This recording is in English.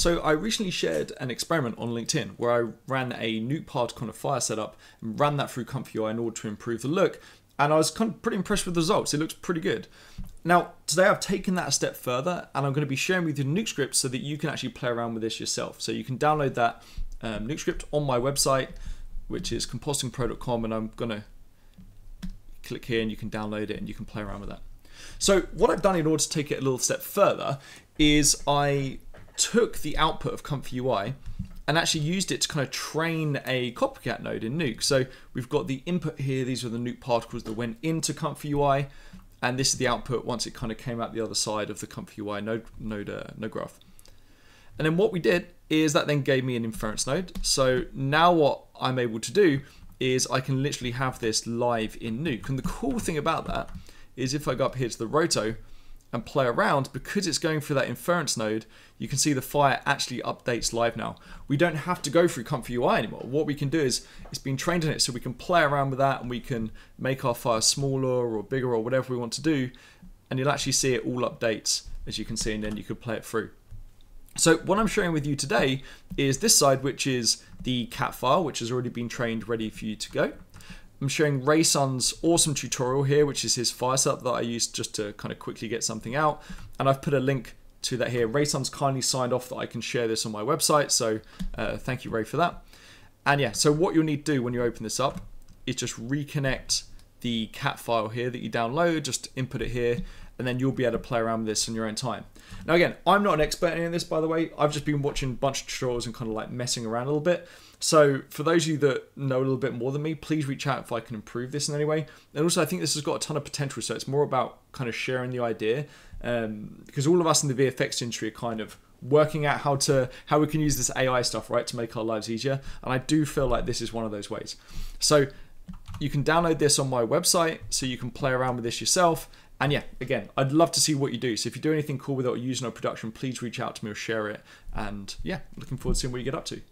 So I recently shared an experiment on LinkedIn where I ran a Nuke particle on a fire setup and ran that through Comfy UI in order to improve the look. And I was kind of pretty impressed with the results. It looks pretty good. Now, today I've taken that a step further and I'm going to be sharing with you Nuke script so that you can actually play around with this yourself. So you can download that um, Nuke script on my website, which is compositingpro.com, and I'm going to click here and you can download it and you can play around with that. So what I've done in order to take it a little step further is I took the output of Comfy UI and actually used it to kind of train a CopyCat node in Nuke. So we've got the input here, these are the Nuke particles that went into Comfy UI, and this is the output once it kind of came out the other side of the Comfy UI node, node, uh, node graph. And then what we did is that then gave me an inference node. So now what I'm able to do is I can literally have this live in Nuke. And the cool thing about that is if I go up here to the roto, and play around, because it's going through that inference node, you can see the fire actually updates live now. We don't have to go through Comfy UI anymore. What we can do is it's been trained in it, so we can play around with that and we can make our fire smaller or bigger or whatever we want to do, and you'll actually see it all updates as you can see, and then you could play it through. So what I'm sharing with you today is this side, which is the cat file, which has already been trained ready for you to go. I'm showing Raysun's awesome tutorial here, which is his fire setup that I used just to kind of quickly get something out. And I've put a link to that here. Raysun's kindly signed off that I can share this on my website. So uh, thank you, Ray, for that. And yeah, so what you'll need to do when you open this up is just reconnect the cat file here that you download, just input it here, and then you'll be able to play around with this in your own time. Now again, I'm not an expert in this, by the way. I've just been watching a bunch of tutorials and kind of like messing around a little bit. So for those of you that know a little bit more than me, please reach out if I can improve this in any way. And also, I think this has got a ton of potential. So it's more about kind of sharing the idea, um, because all of us in the VFX industry are kind of working out how to how we can use this AI stuff right to make our lives easier. And I do feel like this is one of those ways. So you can download this on my website, so you can play around with this yourself. And yeah, again, I'd love to see what you do. So if you do anything cool with it or using our production, please reach out to me or share it. And yeah, looking forward to seeing what you get up to.